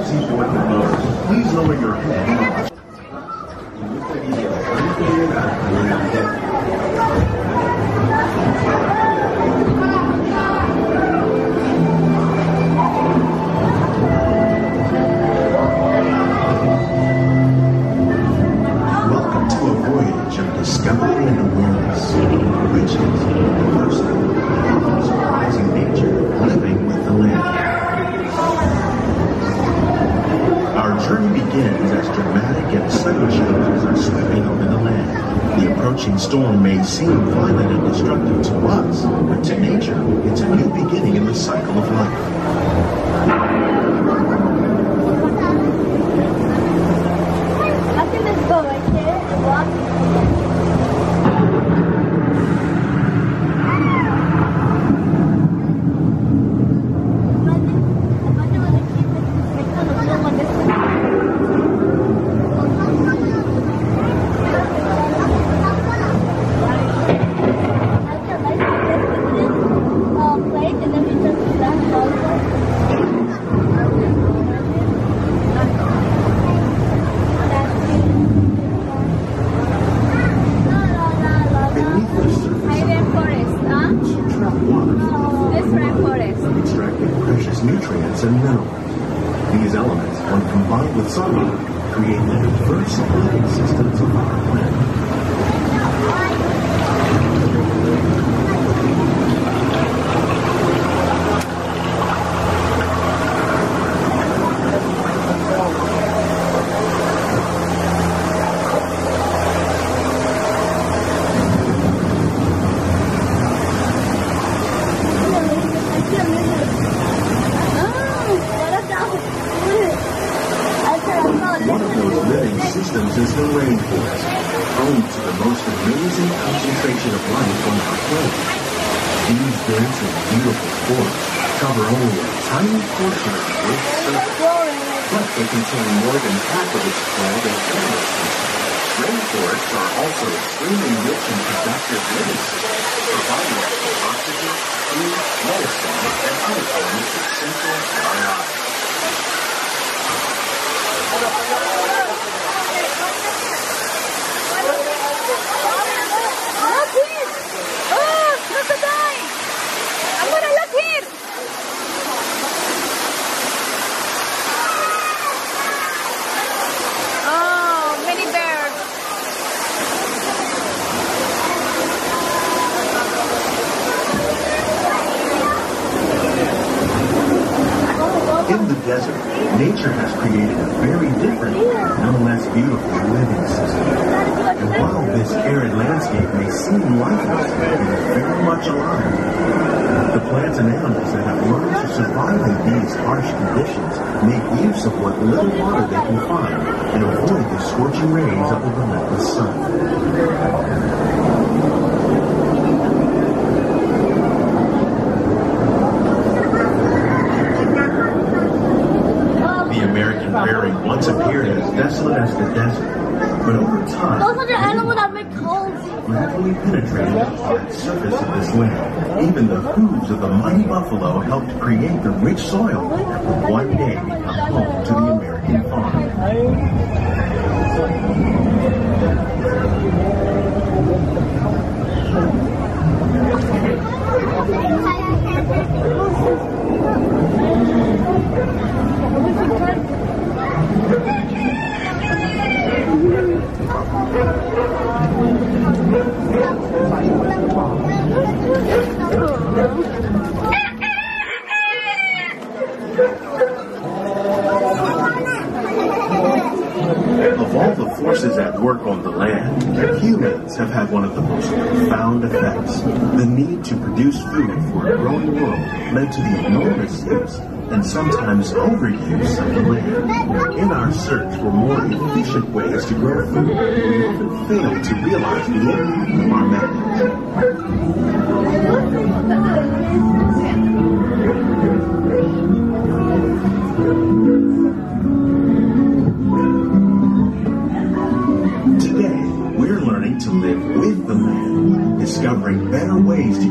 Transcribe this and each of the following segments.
as the please lower your head. Begins as dramatic and sudden changes are sweeping over the land. The approaching storm may seem violent and destructive to us, but to nature, it's a new beginning in the cycle of life. I think let's go right there and walk. Plate and then we just do that also. Beneath the surface High rainforest, huh? of trap water This rainforest. extracting precious nutrients and minerals. These elements, when combined with sunlight, create the diverse living systems of our planet. One of those living systems is the rainforest, home to the most amazing concentration of life on our planet. And beautiful forests cover only a tiny portion of the Earth's surface, but they contain more than half of its plant and animal. Rainforests are also extremely rich and productive living systems, providing us with oxygen, food, medicine, and other of essential for our lives. Ah, look here! Oh, crocodile! I'm gonna look here! Oh, many bears. In the desert, nature has created a very different, no less beautiful living system. And while this arid landscape may seem lifeless, it is much alive. The plants and animals that have learned to survive in these harsh conditions make use of what little water they can find and avoid the scorching rays of the relentless sun. The American prairie once appeared as desolate as the desert, but over time, Those are the animals that make. Gradually penetrated the hard surface of this land. Even the hooves of the mighty buffalo helped create the rich soil that would one day become home to the American farm. Of all the forces at work on the land, humans have had one of the most profound effects. The need to produce food for a growing world led to the enormous use and sometimes overuse of the land. In our search for more efficient ways to grow food, we often fail to realize the impact of our methods.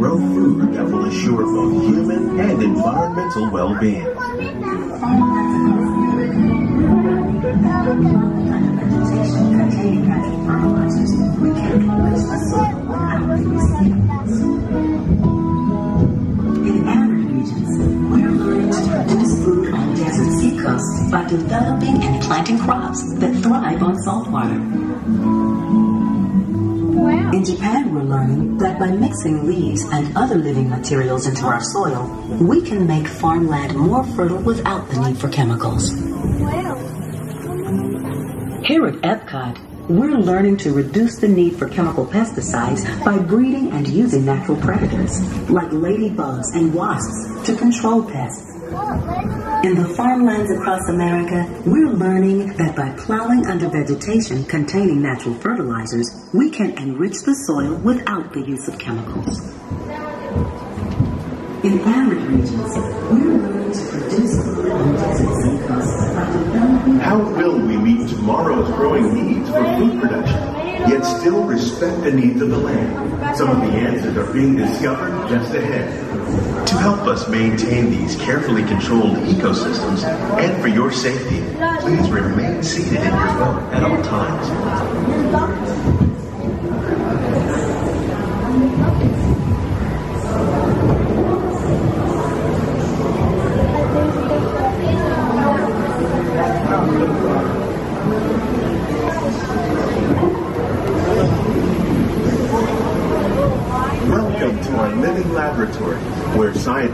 grow food that will assure both human and environmental well-being. In arid regions, we're learning to produce food on desert seacoasts by developing and planting crops that thrive on saltwater. Learning that by mixing leaves and other living materials into our soil, we can make farmland more fertile without the need for chemicals. Here at Epcot, we're learning to reduce the need for chemical pesticides by breeding and using natural predators, like ladybugs and wasps, to control pests. In the farmlands across America, we're learning that by plowing under vegetation containing natural fertilizers, we can enrich the soil without the use of chemicals. In arid regions, we're learning to produce deserts and by developing How will we meet tomorrow's growing needs for food production, yet still respect the needs of the land? Some of the answers are being discovered just ahead. To help us maintain these carefully controlled ecosystems and for your safety, please remain seated in your boat at all times.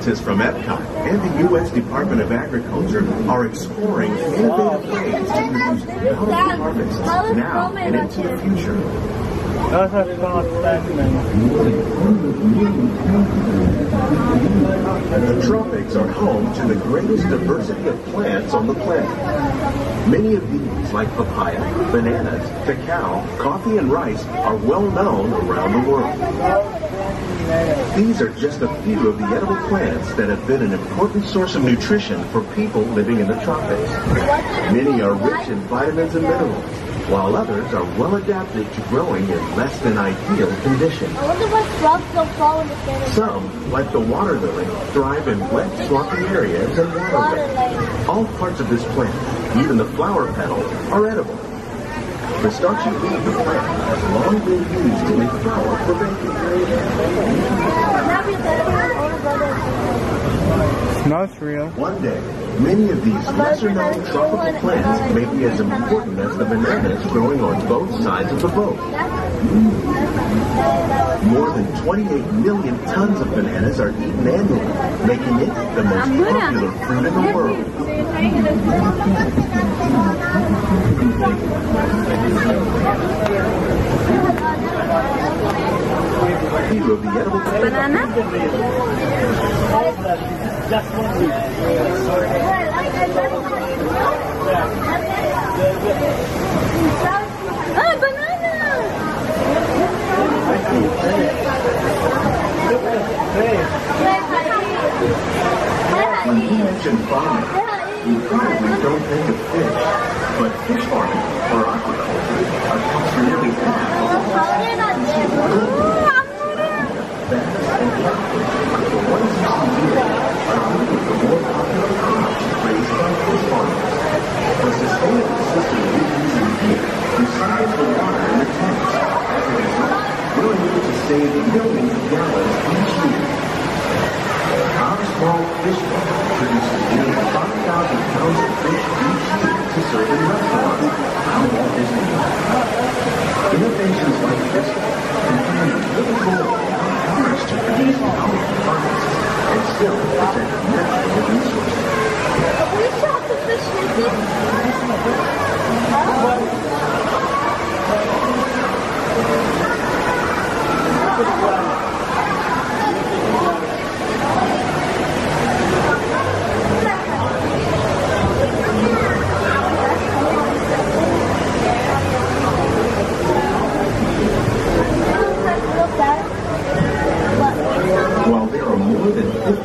Scientists from Epcot and the U.S. Department of Agriculture are exploring innovative ways to produce bountiful harvests now and into the future. Jag har snart stämmen. The tropics are home to the greatest diversity of plants on the planet. Many of these, like papaya, bananas, cacao, coffee, and rice, are well known around the world. These are just a few of the edible plants that have been an important source of nutrition for people living in the tropics. Many are rich in vitamins and minerals, while others are well adapted to growing in less than ideal conditions. I wonder what shrubs will fall in the Some, like the water lily, thrive in wet, swampy areas and water waterways. All parts of this plant, even the flower petals, are edible. The starchy leaf of the plant has long been used to make flour for baking. Not real. One day, many of these lesser-known tropical plants may be as important as the bananas growing on both sides of the boat. More than 28 million tons of bananas are eaten annually, making it the most popular fruit in the world. Few of the edible Banana? Ah, banana! When you mention farming, you probably don't think of fish, but fish farming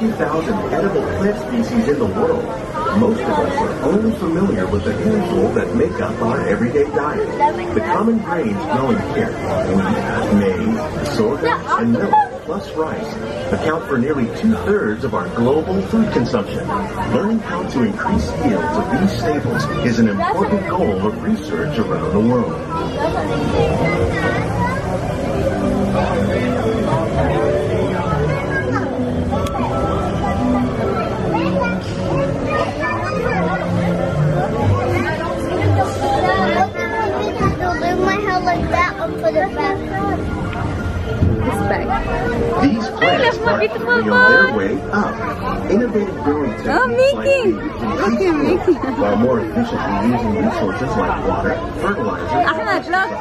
50,000 edible plant species in the world, most of us are only familiar with the handful that make up our everyday diet. The common grains grown here, wheat, maize, sorghum, and millet, plus rice, account for nearly two-thirds of our global food consumption. Learning how to increase yields of these staples is an important goal of research around the world. Beautiful on their boy. way up. Innovative growing oh, techniques Oh, Mickey. like Look at Mickey. while more efficiently using resources like water, fertilizer, Ahmed, look.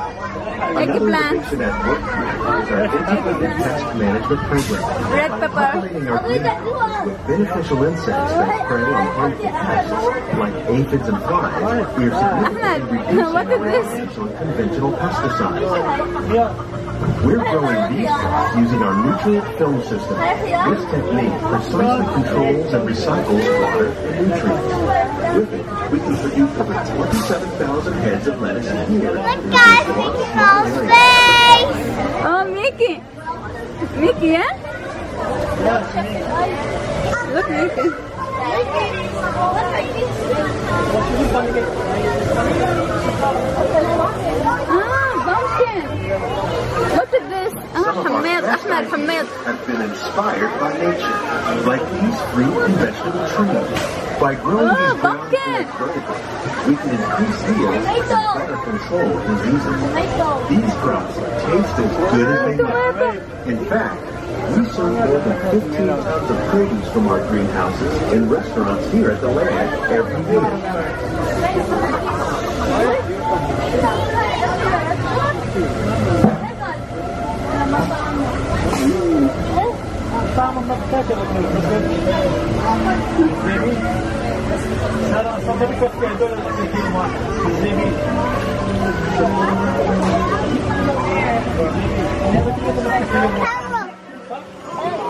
Another Eggplant. innovation at work here is our integrated pest management program. Red pepper. Populating our oh, greenhouses with beneficial insects that oh, prey on harmful pests like aphids and flies, we are significantly Ahmed, reducing what is our this? reliance on conventional pesticides. We're growing these crops using our nutrient film system. This technique precisely controls and recycles water and nutrients. With it, we can produce over 27,000 heads of lettuce a year. Look guys, Mickey Mouse face! Oh, Mickey. Mickey, yeah? Look, Mickey. Ah, Look at this. Ah, Some of our Hamed, best Ahmed, ideas Hamed. have been inspired by nature, like these fruit and vegetable trees. By growing Oh, these ground pumpkin. plants vertically, we can increase yields and better control diseases. These crops taste as good as they look. In fact, we serve more than 15 tons of produce from our greenhouses in restaurants here at the land every year.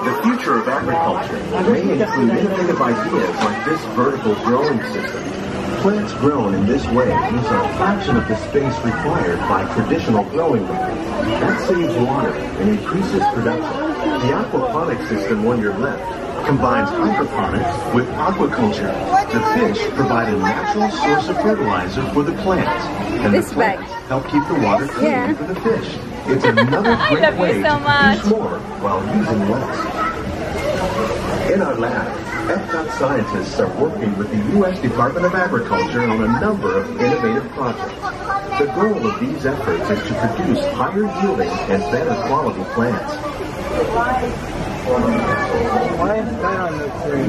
The future of agriculture may include innovative ideas like this vertical growing system. Plants grown in this way use a fraction of the space required by traditional growing methods. That saves water and increases production. The aquaponics system on your left combines hydroponics with aquaculture. The fish provide a natural source of fertilizer for the plants, and This the bag. plants help keep the water clean Yeah. for the fish. It's another great way so to much. produce more while using less. In our lab, Epcot scientists are working with the U.S. Department of Agriculture on a number of innovative projects. The goal of these efforts is to produce higher yielding and better quality plants. Why is that on the tree?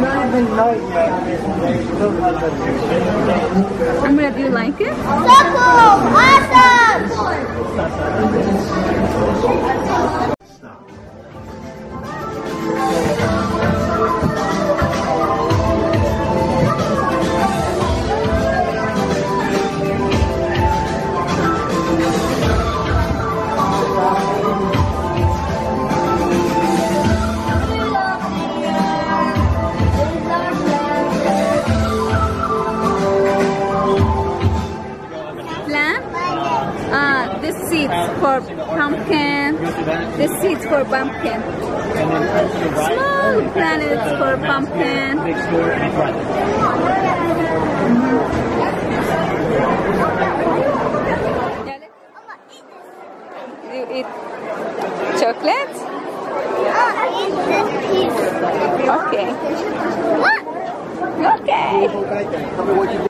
Not even night. It's tree. Amira, do you like it? So cool! Awesome! Pumpkin. Small planets for pumpkin. You eat chocolate? Oh, eat this piece. Okay. What? Okay.